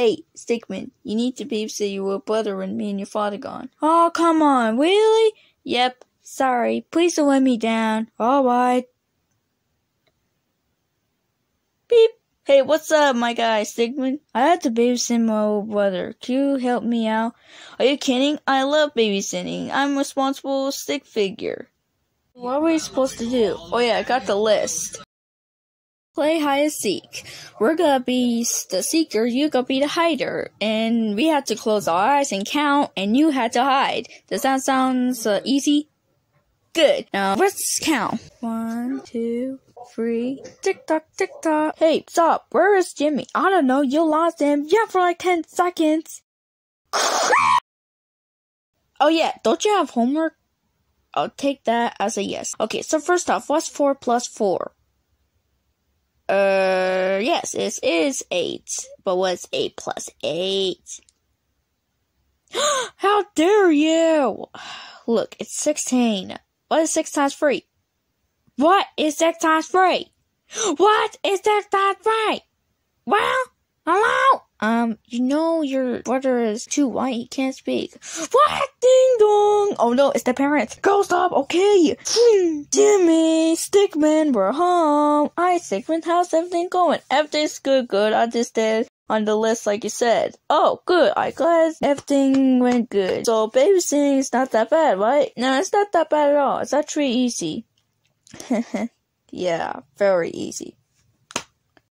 Hey, Stickmin, you need to babysit your brother when me and your father gone. Oh, come on, really? Yep. Sorry, please don't let me down. Alright. Beep. Hey, what's up, my guy, Stickmin? I had to babysit my old brother. Can you help me out? Are you kidding? I love babysitting. I'm responsible stick figure. What are we supposed to do? Oh yeah, I got the list. Play hide and seek. We're gonna be the seeker, you gonna be the hider, and we had to close our eyes and count, and you had to hide. Does that sound uh, easy? Good. Now let's count. One, two, three. Tick tock, tick tock. Hey, stop. Where is Jimmy? I don't know. You lost him. Yeah, for like ten seconds. oh yeah, don't you have homework? I'll take that as a yes. Okay, so first off, what's four plus four? Uh, yes, it is 8. But what's 8 plus 8? How dare you! Look, it's 16. What is 6 times 3? What is 6 times 3? What is 6 times 3? Um, you know your brother is too white, he can't speak. What? Ding dong! Oh no, it's the parents. Go stop, okay. Hmm, Jimmy, Stickmin, we're home. Hi, Stickmin, how's everything going? Everything's good, good. I just did on the list like you said. Oh, good. I glad everything went good. So babysitting is not that bad, right? No, it's not that bad at all. It's actually easy. yeah, very easy.